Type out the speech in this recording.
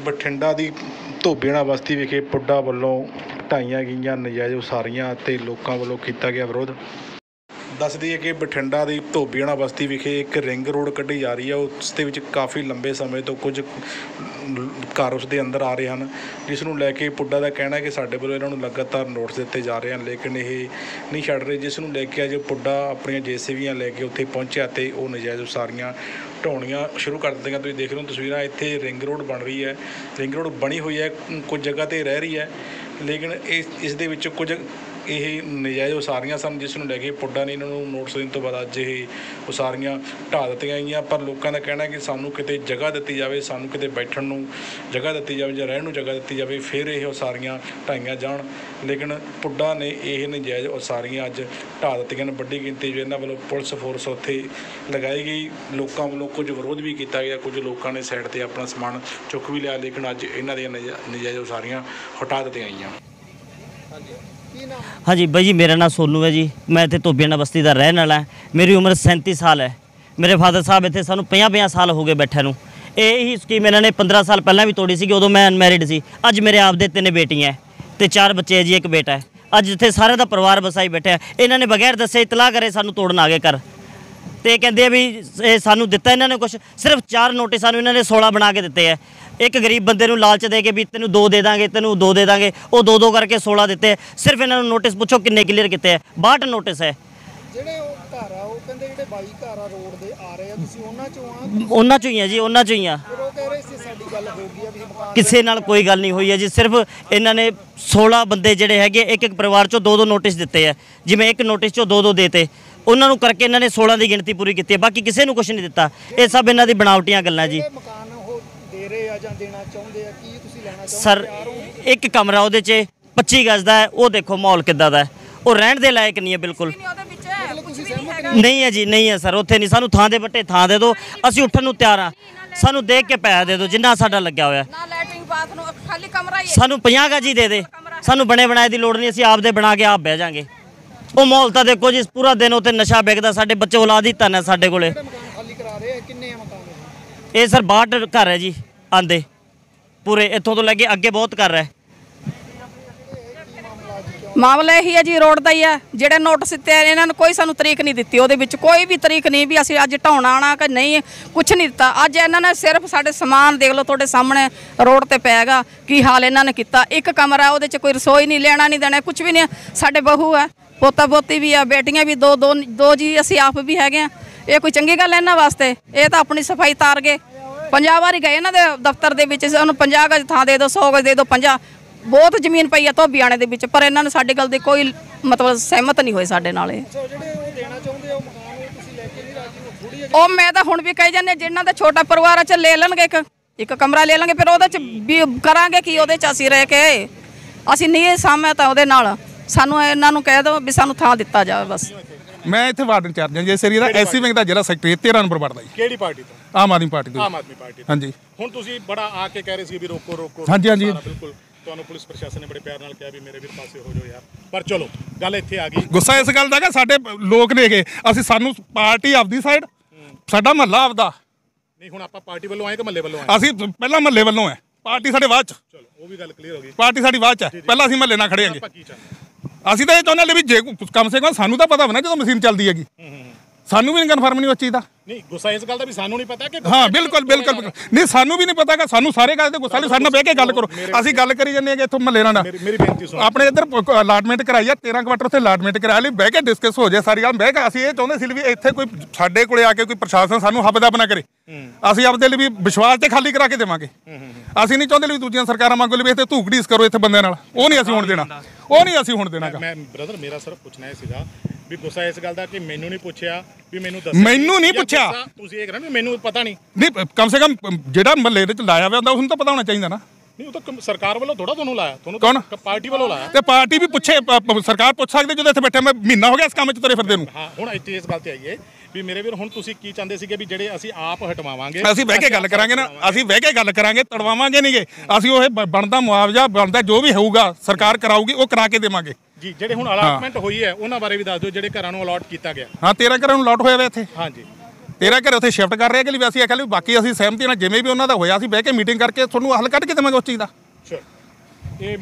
ਬਠਿੰਡਾ ਦੀ ਧੋਬੀਆਣਾ ਬਸਤੀ ਵਿਖੇ ਪੁੱਡਾ ਵੱਲੋਂ ਢਾਈਆਂ ਗਈਆਂ ਨਜਾਇਜ਼ ਉਸਾਰੀਆਂ ਅਤੇ ਲੋਕਾਂ ਵੱਲੋਂ ਕੀਤਾ ਗਿਆ ਵਿਰੋਧ। ਦੱਸ ਦਈਏ ਕਿ ਬਠਿੰਡਾ ਦੀ ਧੋਬੀਆਣਾ ਬਸਤੀ ਵਿਖੇ ਇੱਕ ਰਿੰਗ ਰੋਡ ਕੱਢੀ ਜਾ ਰਹੀ ਹੈ। ਉਸ ਦੇ ਵਿੱਚ ਕਾਫੀ ਲੰਬੇ ਸਮੇਂ ਤੋਂ ਕੁਝ ਘਰ ਉਸ ਦੇ ਅੰਦਰ ਆ ਰਹੇ ਹਨ, ਜਿਸ ਨੂੰ ਲੈ ਕੇ ਪੁੱਡਾ ਦਾ ਕਹਿਣਾ ਹੈ ਕਿ ਸਾਡੇ ਵੱਲੋਂ ਇਹਨਾਂ ਨੂੰ ਲਗਾਤਾਰ ਨੋਟਿਸ ਦਿੱਤੇ ਜਾ ਰਹੇ ਹਨ, ਲੇਕਿਨ ਇਹ ਨਹੀਂ ਛੱਡ ਰਹੇ, ਜਿਸ ਨੂੰ ਲੈ ਕੇ ਅੱਜ ਪੁੱਡਾ ਆਪਣੀਆਂ ਜੇਸੀਬੀਆਂ ਲੈ ਕੇ ਉੱਥੇ ਪਹੁੰਚਿਆ ਤੇ ਉਹ ਨਜਾਇਜ਼ ਉਸਾਰੀਆਂ ਢਾਉਣੀਆਂ ਸ਼ੁਰੂ ਕਰ ਦਿੱਤੀਆਂ। ਤੁਸੀਂ ਦੇਖ ਰਹੇ ਹੋ ਤਸਵੀਰਾਂ, ਇੱਥੇ ਰਿੰਗ ਰੋਡ ਬਣ ਰਹੀ ਹੈ। ਰਿੰਗ ਰੋਡ ਬਣੀ ਹੋਈ ਹੈ, ਕੁਝ ਜਗ੍ਹਾ ਤੇ ਰਹਿ ਰਹੀ ਹੈ, ਲੇਕਿਨ ਇਸ ਇਸ ਦੇ ਵਿੱਚ ਕੁਝ ਇਹ ਨਜਾਇਜ਼ ਉਸਾਰੀਆਂ ਸਨ, ਜਿਸ ਨੂੰ ਲੈ ਕੇ ਪੁੱਡਾ ਨੇ ਇਹਨਾਂ ਨੂੰ ਨੋਟਿਸ ਦੇਣ ਤੋਂ ਬਾਅਦ ਅੱਜ ਇਹ ਉਸਾਰੀਆਂ ਢਾਹ ਦਿੱਤੀਆਂ ਗਈਆਂ। ਪਰ ਲੋਕਾਂ ਦਾ ਕਹਿਣਾ ਹੈ ਕਿ ਸਾਨੂੰ ਕਿਤੇ ਜਗ੍ਹਾ ਦਿੱਤੀ ਜਾਵੇ, ਸਾਨੂੰ ਕਿਤੇ ਬੈਠਣ ਨੂੰ ਜਗ੍ਹਾ ਦਿੱਤੀ ਜਾਵੇ ਜਾਂ ਰਹਿਣ ਨੂੰ ਜਗ੍ਹਾ ਦਿੱਤੀ ਜਾਵੇ, ਫਿਰ ਇਹ ਉਸਾਰੀਆਂ ਢਾਈਆਂ ਜਾਣ। ਲੇਕਿਨ ਪੁੱਡਾ ਨੇ ਇਹ ਨਜਾਇਜ਼ ਉਸਾਰੀਆਂ ਅੱਜ ਢਾਹ ਦਿੱਤੀਆਂ ਨੇ। ਵੱਡੀ ਗਿਣਤੀ ਵਿੱਚ ਇਹਨਾਂ ਵੱਲੋਂ ਪੁਲਿਸ ਫੋਰਸ ਉੱਥੇ ਲਗਾਈ ਗਈ। ਲੋਕਾਂ ਵੱਲੋਂ ਕੁਝ ਵਿਰੋਧ ਵੀ ਕੀਤਾ ਗਿਆ। ਕੁਝ ਲੋਕਾਂ ਨੇ ਸਾਈਡ ਤੇ ਆਪਣਾ ਸਮਾਨ ਚੁੱਕ ਵੀ ਲਿਆ, ਲੇਕਿਨ ਅੱਜ ਇਹਨਾਂ ਦੀਆਂ ਨਜਾ- ਨਜਾਇਜ਼ ਉਸਾਰੀਆਂ ਹਟਾ ਦਿੱਤੀਆਂ ਗਈਆਂ। ਹਾਂਜੀ। ਹਾਂਜੀ ਬਾਈ ਜੀ, ਮੇਰਾ ਨਾਮ ਸੋਨੂ ਹੈ ਜੀ। ਮੈਂ ਇੱਥੇ ਧੋਬੀਆਣਾ ਬਸਤੀ ਦਾ ਰਹਿਣ ਵਾਲਾ। ਮੇਰੀ ਉਮਰ 37 ਸਾਲ ਹੈ। ਮੇਰੇ ਫਾਦਰ ਸਾਹਿਬ ਇੱਥੇ ਸਾਨੂੰ 50-50 ਸਾਲ ਹੋ ਗਏ ਬੈਠਿਆਂ ਨੂੰ। ਇਹ ਹੀ ਸਕੀਮ ਇਹਨਾਂ ਨੇ 15 ਸਾਲ ਪਹਿਲਾਂ ਵੀ ਤੋੜੀ ਸੀਗੀ, ਉਦੋਂ ਮੈਂ ਅਨਮੈਰਿਡ ਸੀ। ਅੱਜ ਮੇਰੇ ਆਪ ਦੇ ਤਿੰਨ ਬੇਟੀਆਂ ਹੈ ਤੇ ਚਾਰ ਬੱਚੇ ਹੈ ਜੀ, ਇੱਕ ਬੇਟਾ ਹੈ। ਅੱਜ ਜਿੱਥੇ ਸਾਰੇ ਦਾ ਪਰਿਵਾਰ ਵਸਾਈ ਬੈਠਿਆ ਇਹਨਾਂ ਨੇ ਬਗੈਰ ਦੱਸੇ ਇਤਲਾਹ ਕਰੇ ਸਾਨੂੰ ਤੋੜਨ ਆ ਗਏ ਕਰ ਤੇ ਕਹਿੰਦੇ ਆ ਵੀ ਇਹ ਸਾਨੂੰ ਦਿੱਤਾ ਇਹਨਾਂ ਨੇ ਕੁਝ ਸਿਰਫ ਚਾਰ ਨੋਟਿਸਾਂ ਨੂੰ ਇਹਨਾਂ ਨੇ 16 ਬਣਾ ਕੇ ਦਿੱਤੇ ਆ ਇੱਕ ਗਰੀਬ ਬੰਦੇ ਨੂੰ ਲਾਲਚ ਦੇ ਕੇ ਵੀ ਤੈਨੂੰ ਦੋ ਦੇ ਦਾਂਗੇ ਤੈਨੂੰ ਦੋ ਦੇ ਦਾਂਗੇ ਉਹ ਦੋ ਦੋ ਕਰਕੇ 16 ਦਿੱਤੇ। ਸਿਰਫ ਇਹਨਾਂ ਨੂੰ ਨੋਟਿਸ ਪੁੱਛੋ ਕਿੰਨੇ ਕਲੀਅਰ ਕੀਤੇ ਆ। 62 ਨੋਟਿਸ ਹੈ। ਜਿਹੜੇ ਉਹ ਘਰ ਆ ਉਹ ਕਹਿੰਦੇ ਜਿਹੜੇ 22 ਘਰ ਆ ਰੋਡ ਦੇ ਆ ਰਹੇ ਆ ਤੁਸੀਂ ਉਹਨਾਂ ਚੋਂ ਆ? ਉਹਨਾਂ ਚੋਂ ਹੀ ਆ ਜੀ ਉਹਨਾਂ ਚੋਂ ਹੀ ਆ। ਫਿਰ ਉਹ ਕਹਿ ਰਹੇ ਸੀ ਸਾਡੀ ਗੱਲ ਹੋ ਗਈ ਆ ਵੀ ਮਕਾਨ ਕਿਸੇ ਨਾਲ ਕੋਈ ਗੱਲ ਨਹੀਂ ਹੋਈ ਹੈ ਜੀ ਸਿਰਫ ਇਹਨਾਂ ਨੇ 16 ਬੰਦੇ ਜਿਹੜੇ ਹੈਗੇ ਇੱਕ ਇੱਕ ਪਰਿਵਾਰ ਚੋਂ ਦੋ ਦੋ ਨੋਟਿਸ ਦਿੱਤੇ ਆ। ਜਿਵੇਂ ਇੱਕ ਨੋਟਿਸ ਚੋਂ ਦੋ ਦੋ ਦੇਤੇ। ਉਹਨਾਂ ਨੂੰ ਕਰਕੇ ਇਹਨਾਂ ਨੇ 16 ਦੀ ਗਿਣਤੀ ਪੂਰੀ ਕੀਤੀ ਹੈ ਬਾਕੀ ਕਿਸੇ ਨੂੰ ਕੁਝ ਨਹੀਂ ਦਿੱਤਾ। ਇਹ ਸਭ ਇਹਨਾਂ ਦੀ ਬਣਾਵਟੀਆਂ ਗੱਲਾਂ ਜੀ ਜਿਹੜੇ ਮਕਾਨ ਉਹ ਦੇ ਰਹੇ ਆ ਜਾਂ ਦੇਣਾ ਚਾਹੁੰਦੇ ਆ? ਕੀ ਤੁਸੀਂ ਲੈਣਾ ਚਾਹੁੰਦੇ ਸਰ? ਇੱਕ ਕਮਰਾ ਉਹਦੇ 'ਚ 25 ਗਜ਼ ਦਾ ਹੈ ਉਹ ਦੇਖੋ ਮਾਹੌਲ ਕਿੱਦਾਂ ਦਾ ਹੈ। ਉਹ ਰਹਿਣ ਦੇ ਲਾਇਕ ਨਹੀਂ ਹੈ ਬਿਲਕੁਲ। ਨਹੀਂ ਹੈ ਜੀ ਨਹੀਂ ਹੈ ਸਰ ਉੱਥੇ ਨਹੀਂ। ਸਾਨੂੰ ਥਾਂ ਦੇ ਬੱਟੇ ਥਾਂ ਦੇ ਦਿਓ ਅਸੀਂ ਉੱਠਣ ਨੂੰ ਤਿਆਰ ਹਾਂ। ਸਾਨੂੰ ਦੇਖ ਕੇ ਪੈਸਾ ਦੇ ਦਿਓ ਜਿੰਨਾ ਸਾਡਾ ਲੱਗਿਆ ਹੋਇਆ ਨਾ ਲੈਟਰਿੰਗ ਬਾਥ ਨੂੰ ਖਾਲੀ ਕਮਰਾ ਹੀ ਹੈ। ਸਾਨੂੰ 50 ਗਜ਼ ਹੀ ਦੇ ਦੇ। ਸਾਨੂੰ ਬਣੇ ਬਣਾਏ ਦੀ ਲੋੜ ਨਹੀਂ ਅਸੀਂ ਆਪ ਦੇ ਬਣਾ ਕੇ ਆਪ ਬਹਿ ਜਾਾਂਗੇ। ਉਹ ਮਾਹੌਲ ਤਾਂ ਦੇਖੋ ਜੀ ਪੂਰਾ ਦਿਨ ਉੱਥੇ ਨਸ਼ਾ ਵਿਕਦਾ ਸਾਡੇ ਬੱਚੇ ਔਲਾਦ ਹੀ ਧੰਨ ਹੈ ਸਾਡੇ ਕੋਲੇ। ਜਿਹੜੇ ਮਕਾਨ ਖਾਲੀ ਕਰਾ ਰਹੇ ਆ? ਕਿੰਨੇ ਆ ਮਕਾਨ ਇਹ? ਇਹ ਸਰ 62 ਘਰ ਹੈ ਜੀ। ਆਂਦੇ। ਪੂਰੇ ਇੱਥੋਂ ਤੋਂ ਲੈ ਕੇ ਅੱਗੇ ਬਹੁਤ ਕਰ ਹੈ ਮਾਮਲਾ ਇਹੀ ਹੈ ਜੀ ਰੋਡ ਦਾ ਹੀ ਹੈ। ਜਿਹੜੇ ਨੋਟਿਸ ਦਿੱਤੇ ਆ, ਇਹਨਾਂ ਨੇ ਕੋਈ ਸਾਨੂੰ ਤਰੀਕ ਨਹੀਂ ਦਿੱਤੀ। ਉਹਦੇ ਵਿੱਚ ਕੋਈ ਵੀ ਤਰੀਕ ਨਹੀਂ ਵੀ ਅਸੀਂ ਅੱਜ ਢਾਉਣਾ ਆਣਾ ਕਿ ਨਹੀਂ ਕੁਝ ਨਹੀਂ ਦਿੱਤਾ। ਅੱਜ ਇਹਨਾਂ ਨੇ ਸਿਰਫ ਸਾਡੇ ਸਮਾਨ ਦੇਖ ਲਓ ਤੁਹਾਡੇ ਸਾਹਮਣੇ ਰੋਡ ਤੇ ਪੈਗਾ ਕੀ ਹਾਲ ਇਹਨਾਂ ਨੇ ਕੀਤਾ। ਇੱਕ ਕਮਰਾ ਉਹਦੇ 'ਚ ਕੋਈ ਰਸੋਈ ਨਹੀਂ ਲੈਣਾ ਨਹੀਂ ਦੇਣਾ ਕੁਝ ਵੀ ਨਹੀਂ। ਸਾਡੇ ਬਹੂ ਹੈ ਪੋਤਾ ਪੋਤੀ ਵੀ ਆ ਬੇਟੀਆਂ ਵੀ ਦੋ ਦੋ ਦੋ ਜੀ ਅਸੀਂ ਆਪ ਵੀ ਹੈਗੇ ਆ। ਇਹ ਕੋਈ ਚੰਗੀ ਗੱਲ ਹੈ ਇਹਨਾਂ ਵਾਸਤੇ? ਇਹ ਤਾਂ ਆਪਣੀ ਸਫ਼ਾਈ ਤਾਰ ਗਏ। ਪੰਜਾਹ ਵਾਰੀ ਗਏ ਇਹਨਾਂ ਦੇ ਦਫ਼ਤਰ ਦੇ ਵਿੱਚ ਉਹਨੂੰ 50 ਗਜ ਥਾਂ ਦੇ ਦਿਓ 100 ਗਜ ਦੇ ਦਿਓ 50 ਬਹੁਤ ਜ਼ਮੀਨ ਪਈ ਆ ਧੋਬੀਆਣੇ ਦੇ ਵਿੱਚ ਪਰ ਇਹਨਾਂ ਨੇ ਸਾਡੀ ਗੱਲ ਦੇ ਕੋਈ ਮਤਲਬ ਸਹਿਮਤ ਨਹੀਂ ਹੋਏ ਸਾਡੇ ਨਾਲ ਇਹ। ਸੋ ਉਹ ਮੈਂ ਤਾਂ ਹੁਣ ਵੀ ਕਹੀ ਜਾਂਦੇ ਜਿਨ੍ਹਾਂ ਦਾ ਛੋਟਾ ਪਰਿਵਾਰ ਆ ਚ ਲੈ ਲੈਣਗੇ ਇੱਕ। ਇੱਕ ਕਮਰਾ ਲੈ ਲਾਂਗੇ ਫਿਰ ਉਹਦੇ ਚ ਵੀ ਕਰਾਂਗੇ ਕੀ ਉਹਦੇ ਚ ਅਸੀਂ ਰਹਿ ਕੇ ਅਸੀਂ ਨਹੀਂ ਸਹਿਮਤ ਆ ਉਹਦੇ ਨਾਲ। ਸਾਨੂੰ ਇਹਨਾਂ ਨੂੰ ਕਹਿ ਦਿਓ ਵੀ ਸਾਨੂੰ ਥਾਂ ਦਿੱਤਾ ਜਾਵੇ ਬਸ। ਮੈਂ ਇੱਥੇ ਵਾਰਡ ਇੰਚਾਰਜ ਹਾਂ। ਜੀ ਏਰੀਆ ਦਾ ਐਸਸੀ ਬੈਂਕ ਦਾ ਜਿਹੜਾ ਸੈਕਟਰੀ 13 ਨੰਬਰ ਵਾਰਡ ਦਾ ਜੀ। ਕਿਹੜੀ ਪਾਰਟੀ ਤੋਂ? ਆਮ ਆਦਮੀ ਪਾਰਟੀ ਤੋਂ ਆਮ ਆਦਮੀ ਪਾਰਟੀ ਤੋਂ। ਹਾਂਜੀ। ਹੁਣ ਤੁਸੀਂ ਬੜਾ ਆ ਕੇ ਕਹਿ ਰਹੇ ਸੀ ਵੀ ਰੋਕੋ ਰੋਕੋ ਹਾਂਜੀ, ਹਾਂਜੀ। ਬਿਲਕੁਲ। ਤੁਹਾਨੂੰ ਪੁਲਿਸ ਪ੍ਰਸ਼ਾਸਨ ਨੇ ਬੜੇ ਪਿਆਰ ਨਾਲ ਕਿਹਾ ਵੀ ਮੇਰੇ ਵੀਰ ਪਾਸੇ ਹੋ ਜਾਓ ਯਾਰ। ਪਰ ਚਲੋ ਗੱਲ ਇੱਥੇ ਆ ਗਈ। ਗੁੱਸਾ ਇਸ ਗੱਲ ਦਾ ਕਿ ਸਾਡੇ ਲੋਕ ਨੇਗੇ। ਅਸੀਂ ਸਾਨੂੰ ਪਾਰਟੀ ਆਪਦੀ ਸਾਈਡ ਸਾਡਾ ਮਹੱਲਾ ਆਪਦਾ। ਨਹੀਂ ਹੁਣ ਆਪਾਂ ਪਾਰਟੀ ਵੱਲੋਂ ਆਏ ਕਿ ਮੱਲੇ ਵੱਲੋਂ ਆਏ? ਅਸੀਂ ਪਹਿਲਾਂ ਮਹੱਲੇ ਵੱਲੋਂ ਹੈ ਪਾਰਟੀ ਸਾਡੇ ਬਾਅਦ ਚ। ਚਲੋ ਉਹ ਵੀ ਗੱਲ ਕਲੀਅਰ ਹੋ ਗਈ। ਪਾਰਟੀ ਸਾਡੀ ਬਾਅਦ ਚ ਹੈ। ਪਹਿਲਾਂ ਅਸੀਂ ਮਹੱਲੇ ਨਾਲ ਖੜੇ ਚਾਹੁੰਦੇ? ਅਸੀਂ ਤਾਂ ਇਹ ਚਾਹੁੰਦੇ ਹਾਂ ਵੀ ਜੇ ਕਮ ਸੇ ਕਮ ਸਾਨੂੰ ਤਾਂ ਪਤਾ ਹੋਵੇ ਨਾ ਜਦੋਂ ਮਸ਼ੀਨ ਚੱਲਦੀ ਹੈਗੀ। ਸਾਨੂੰ ਵੀ ਨਹੀਂ ਕਨਫਰਮ ਨਹੀਂ ਉਸ ਚੀਜ਼ ਦਾ। ਨਹੀਂ ਗੁੱਸਾ ਇਸ ਗੱਲ ਦਾ ਵੀ ਸਾਨੂੰ ਨਹੀਂ ਪਤਾ ਕਿ ਹਾਂ ਬਿਲਕੁਲ ਬਿਲਕੁਲ ਬਿਲਕੁਲ। ਨਹੀਂ ਸਾਨੂੰ ਵੀ ਨਹੀਂ ਪਤਾ ਕਿ ਸਾਨੂੰ ਸਾਰੇ ਗੱਲ ਤੇ ਗੁੱਸਾ ਨਹੀਂ ਸਾਡੇ ਨਾਲ ਬਹਿ ਕੇ ਗੱਲ ਕਰੋ। ਅਸੀਂ ਗੱਲ ਕਰੀ ਜੰਨੇ ਕਿ ਇੱਥੋਂ ਮਹੱਲੇ ਨਾਲ। ਮੇਰੀ ਮੇਰੀ ਬੇਨਤੀ ਸੁਣੋ। ਆਪਣੇ ਇੱਧਰ ਅਲਾਟਮੈਂਟ ਕਰਾਈ ਆ 13 ਕੁਆਟਰ ਉੱਥੇ ਅਲਾਟਮੈਂਟ ਕਰਾ ਲਈ। ਬਹਿ ਕੇ ਡਿਸਕਸ ਹੋ ਜਾਏ ਸਾਰੀ ਗੱਲ ਬਹਿ ਕੇ ਅਸੀਂ ਇਹ ਚਾਹੁੰਦੇ ਸੀ ਵੀ ਇੱਥੇ ਕੋਈ ਸਾਡੇ ਕੋਲੇ ਆ ਕੇ ਕੋਈ ਪ੍ਰਸ਼ਾਸਨ ਸਾਨੂੰ ਹੱਬਦਾ ਬਣਾ ਕਰੇ। ਅਸੀਂ ਆਪਦੇ ਲਈ ਵੀ ਵਿਸ਼ਵਾਸ ਤੇ ਖਾਲੀ ਕਰਾ ਕੇ ਦੇਵਾਂਗੇ। ਅਸੀਂ ਨਹੀਂ ਚਾਹੁੰਦੇ ਵੀ ਦੂਜੀਆਂ ਸਰਕਾਰਾਂ ਲਈ ਵੀ ਇੱਥੇ ਧੂਕੜੀਸ ਕਰੋ ਇੱਥੇ ਬੰਦਿਆਂ ਨਾਲ। ਉਹ ਨਹੀਂ ਅਸੀਂ ਹੁਣ ਦੇਣਾ। ਉਹ ਨਹੀਂ ਅਸੀਂ ਹੁਣ ਦੇਣਾ ਗਾ। ਮੈਂ ਬ੍ਰਦਰ ਮੇਰਾ ਸਿਰਫ ਪੁੱਛਣਾ ਇਹ ਸੀਗਾ ਵੀ ਗੁੱਸਾ ਇਸ ਗੱਲ ਦਾ ਕਿ ਮੈਨੂੰ ਨਹੀਂ ਪੁੱਛਿਆ ਵੀ ਮੈਨੂੰ ਦੱਸ ਮੈਨੂੰ ਨਹੀਂ ਪੁੱਛਿਆ। ਤੁਸੀਂ ਇਹ ਕਹਿੰਦੇ ਮੈਨੂੰ ਪਤਾ ਨਹੀਂ। ਨਹੀਂ ਕਮ ਸੇ ਕਮ ਜਿਹੜਾ ਮਹੱਲੇ ਦੇ ਚ ਲਾਇਆ ਹੋਇਆ ਹੁੰਦਾ ਉਸ ਨੂੰ ਤਾਂ ਪਤਾ ਹੋਣਾ ਚਾਹੀਦਾ ਨਾ। ਨਹੀਂ ਉਹ ਤਾਂ ਸਰਕਾਰ ਵੱਲੋਂ ਥੋੜਾ ਤੁਹਾਨੂੰ ਲਾਇਆ ਤੁਹਾਨੂੰ ਕੌਣ? ਪਾਰਟੀ ਵੱਲੋਂ ਲਾਇਆ। ਤੇ ਪਾਰਟੀ ਵੀ ਪੁੱਛੇ ਸਰਕਾਰ ਪੁੱਛ ਸਕਦੀ ਜਦੋਂ ਇੱਥੇ ਬੈਠੇ ਮੈਂ ਮਹੀਨਾ ਹੋ ਗਿਆ ਇਸ ਕੰਮ 'ਚ ਤੁਰੇ ਫਿਰਦੇ ਨੂੰ। ਹਾਂ ਹੁਣ ਇੱਥੇ ਇਸ ਗੱਲ ਤੇ ਆਈਏ ਵੀ ਮੇਰੇ ਵੀਰ ਹੁਣ ਤੁਸੀਂ ਕੀ ਚਾਹੁੰਦੇ ਸੀਗੇ ਵੀ ਜਿਹੜੇ ਅਸੀਂ ਆਪ ਹਟਵਾਵਾਂਗੇ? ਅਸੀਂ ਬਹਿ ਕੇ ਗੱਲ ਕਰਾਂਗੇ ਨਾ ਅਸੀਂ ਬਹਿ ਕੇ ਗੱਲ ਕਰਾਂਗੇ ਤੜਵਾਵਾਂਗੇ ਨਹੀਂਗੇ ਅਸੀਂ ਉਹ ਬਣਦਾ ਮੁਆਵਜ਼ਾ ਬਣਦਾ ਜੋ ਵੀ ਹੋਊਗਾ ਸਰਕਾਰ ਕਰਾਊਗੀ ਉਹ ਕਰਾ ਕੇ ਦੇਵਾਂਗੇ। ਜੀ ਜਿਹੜੇ ਹੁਣ ਅਲਾਟਮੈਂਟ ਹੋਈ ਹੈ ਉਹਨਾਂ ਬਾਰੇ ਵੀ ਦੱਸ ਦਿਓ ਜਿਹੜੇ ਘਰਾਂ ਨੂੰ ਅਲਾਟ ਕੀਤਾ ਗਿਆ। ਹਾਂ 13 ਘਰਾਂ ਨੂੰ ਲੋਟ ਹੋਇਆ ਵਾ ਇੱਥੇ? ਹਾਂਜੀ। ਤੇਰਾ ਘਰ ਉੱਥੇ ਸ਼ਿਫਟ ਕਰ ਰਿਹਾ ਕਿ ਲਈ ਅਸੀਂ ਆਖਿਆ ਵੀ ਬਾਕੀ ਅਸੀਂ ਸਹਿਮਤੀ ਨਾਲ ਜਿਵੇਂ ਵੀ ਉਹਨਾਂ ਦਾ ਹੋਇਆ ਅਸੀਂ ਬਹਿ ਕੇ ਮੀਟਿੰਗ ਕਰਕੇ ਤੁਹਾਨੂੰ ਹੱਲ ਕੱਢ ਕੇ ਦੇਵਾਂਗੇ ਉਸ ਚੀਜ਼ ਦਾ। ਇਹ